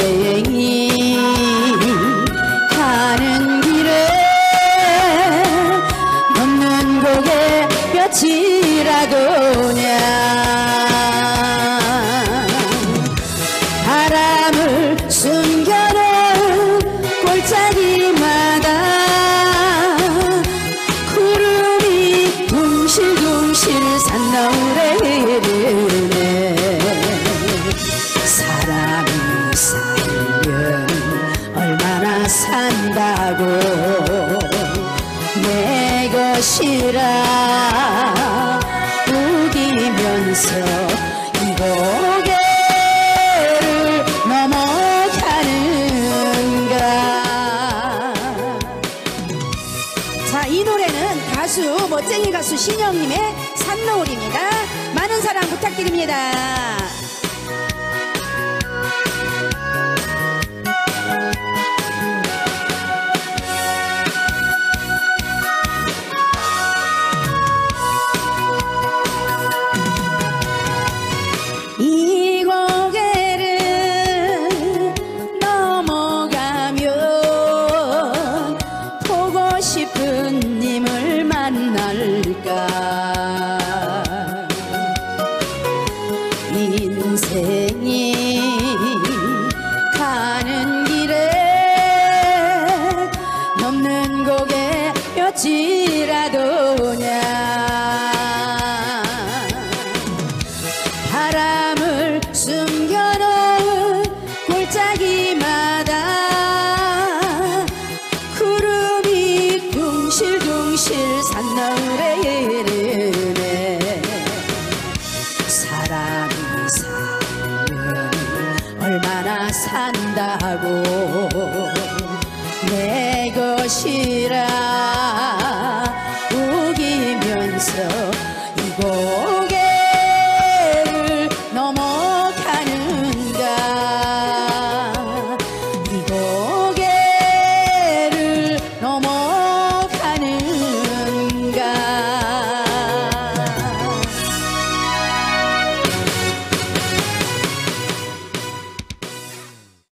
여행이 가는 길에 넘는 고개 볕이라고냐 바람을 숨겨놓은 골짜기마다 구름이 둥실둥실 산나울에 내 것이라 우기면서 이 고개를 넘어가는가 자, 이 노래는 가수, 멋쟁이 가수 신영님의 산노을입니다. 많은 사랑 부탁드립니다. 인생이 가는 길에 넘는 고개 몇이라도냐. 바람을 숨 산다고 내 것이라 우기면서 이 고개를 넘어가는